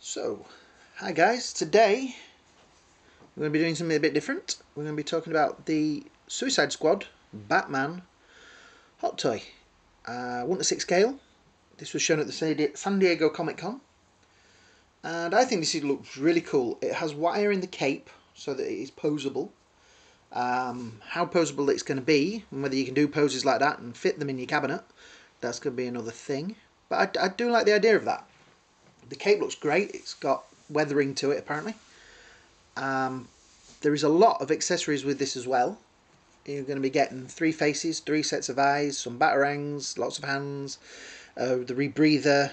So, hi guys, today we're going to be doing something a bit different. We're going to be talking about the Suicide Squad Batman Hot Toy. Uh, 1 to 6 scale. This was shown at the San Diego Comic Con. And I think this looks really cool. It has wire in the cape so that it is posable. Um, how posable it's going to be, and whether you can do poses like that and fit them in your cabinet, that's going to be another thing. But I, I do like the idea of that. The cape looks great. It's got weathering to it apparently. Um, there is a lot of accessories with this as well. You're going to be getting three faces, three sets of eyes, some batarangs, lots of hands, uh, the rebreather,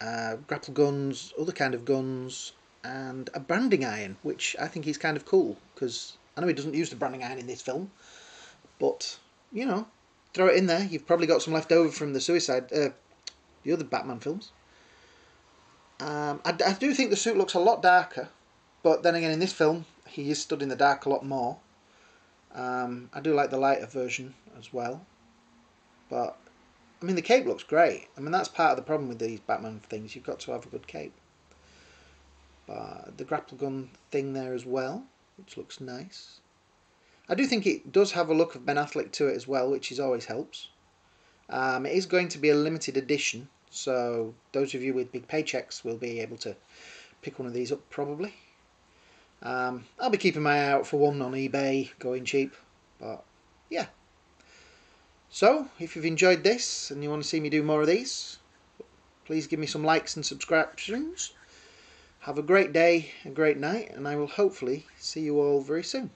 uh, grapple guns, other kind of guns, and a branding iron, which I think is kind of cool because I know he doesn't use the branding iron in this film, but you know, throw it in there. You've probably got some left over from the Suicide, uh, the other Batman films. Um, I, I, do think the suit looks a lot darker, but then again, in this film, he is stood in the dark a lot more. Um, I do like the lighter version as well, but I mean, the cape looks great. I mean, that's part of the problem with these Batman things. You've got to have a good cape. But the grapple gun thing there as well, which looks nice. I do think it does have a look of Ben Affleck to it as well, which is always helps. Um, it is going to be a limited edition, so those of you with big paychecks will be able to pick one of these up probably. Um, I'll be keeping my eye out for one on eBay, going cheap. But yeah. So, if you've enjoyed this and you want to see me do more of these, please give me some likes and subscriptions. Have a great day, a great night, and I will hopefully see you all very soon.